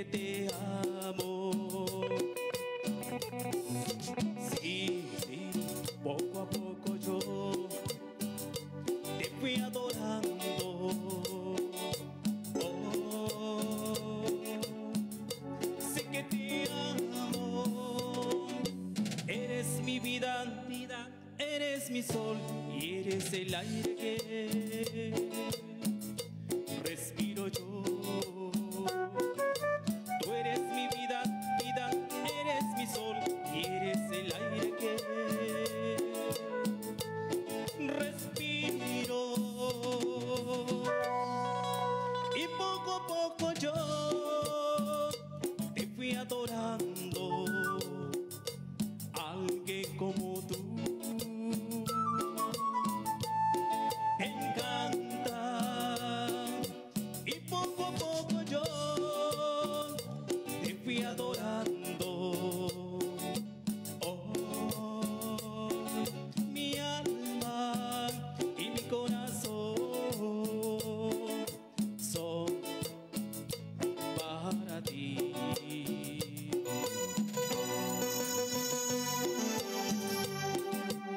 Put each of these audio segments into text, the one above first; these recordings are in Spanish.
que te amo. Sí, sí, poco a poco yo te fui adorando. Oh, sé que te amo. Eres mi vida, eres mi sol y eres el aire que yo te fui adorando. Oh, mi alma y mi corazón son para ti.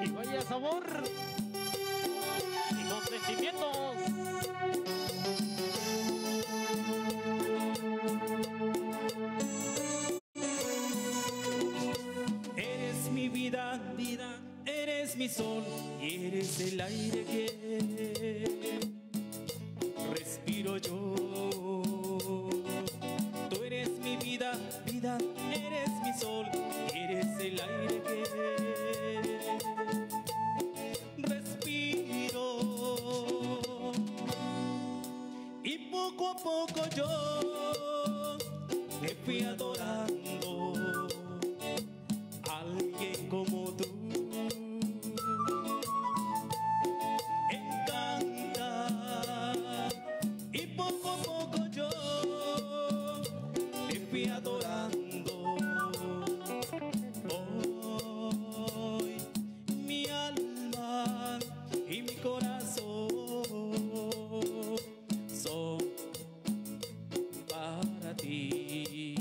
Y vaya sabor y con vida, vida, eres mi sol y eres el aire que respiro yo. Tú eres mi vida, vida, eres mi sol, eres el aire que respiro. Y poco a poco yo te fui adorando see.